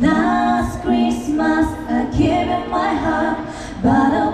Last Christmas I gave it my heart, but I